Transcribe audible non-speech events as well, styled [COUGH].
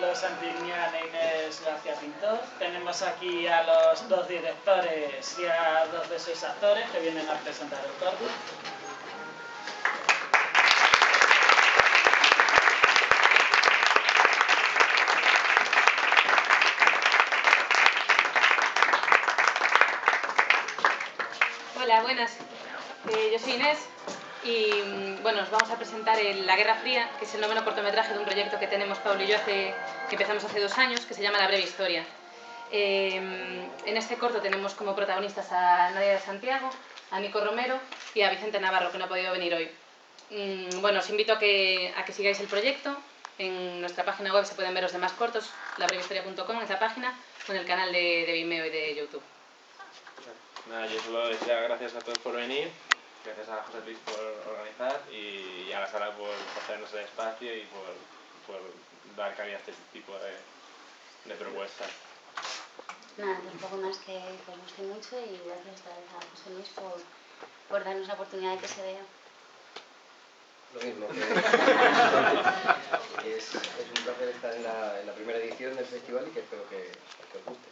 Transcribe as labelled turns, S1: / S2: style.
S1: los Santinian e Inés García Pintor. Tenemos aquí a los dos directores y a dos de sus actores que vienen a presentar el corto.
S2: Hola, buenas. Eh, yo soy Inés y mm, bueno, os vamos a presentar La Guerra Fría, que es el noveno cortometraje de un proyecto que tenemos Pablo y yo hace, que empezamos hace dos años, que se llama La Breve Historia. Eh, en este corto tenemos como protagonistas a Nadia de Santiago, a Nico Romero y a Vicente Navarro, que no ha podido venir hoy. Mm, bueno, os invito a que, a que sigáis el proyecto. En nuestra página web se pueden ver los demás cortos, labrevehistoria.com es la página, en el canal de, de Vimeo y de YouTube.
S3: Nada, yo solo decía gracias a todos por venir, gracias a José Luis por organizar y a la sala por hacernos el espacio y por, por dar cabida a este tipo de, de propuestas.
S4: Nada, un poco más que que os guste mucho y gracias a José Luis por, por darnos la oportunidad de que se vea.
S5: Lo mismo, [LAUGHS] que es, es un placer estar en la, en la primera edición del festival y que espero que, que os guste.